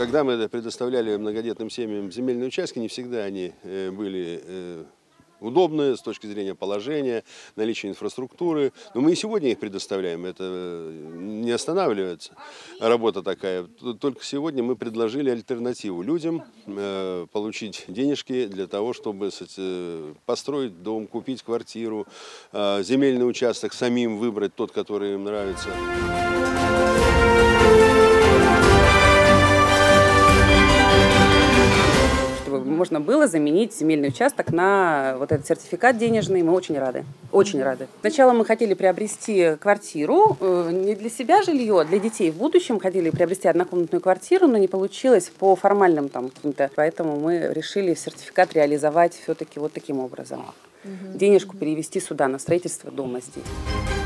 Когда мы предоставляли многодетным семьям земельные участки, не всегда они э, были э, удобные с точки зрения положения, наличия инфраструктуры. Но мы и сегодня их предоставляем, это э, не останавливается работа такая. Только сегодня мы предложили альтернативу людям, получить денежки для того, чтобы построить дом, купить квартиру, земельный участок самим выбрать тот, который им нравится. Можно было заменить земельный участок на вот этот сертификат денежный. Мы очень рады. Очень рады. Сначала мы хотели приобрести квартиру, э, не для себя жилье, а для детей в будущем. Хотели приобрести однокомнатную квартиру, но не получилось по формальным там каким-то. Поэтому мы решили сертификат реализовать все-таки вот таким образом. Денежку перевести сюда на строительство дома здесь.